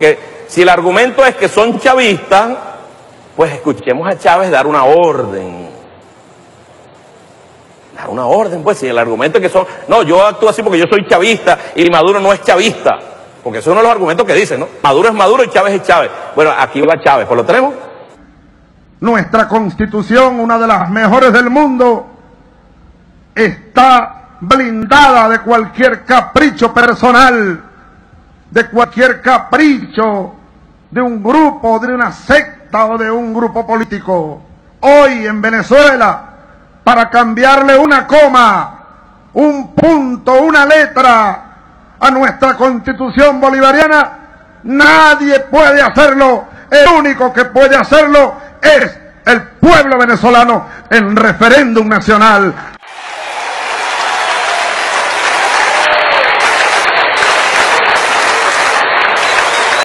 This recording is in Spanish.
Que si el argumento es que son chavistas, pues escuchemos a Chávez dar una orden. Dar una orden, pues, si el argumento es que son, no, yo actúo así porque yo soy chavista y Maduro no es chavista. Porque eso es uno de los argumentos que dicen, ¿no? Maduro es Maduro y Chávez es Chávez. Bueno, aquí va Chávez, pues lo tenemos. Nuestra constitución, una de las mejores del mundo, está blindada de cualquier capricho personal de cualquier capricho de un grupo, de una secta o de un grupo político. Hoy en Venezuela, para cambiarle una coma, un punto, una letra a nuestra constitución bolivariana, nadie puede hacerlo. El único que puede hacerlo es el pueblo venezolano en referéndum nacional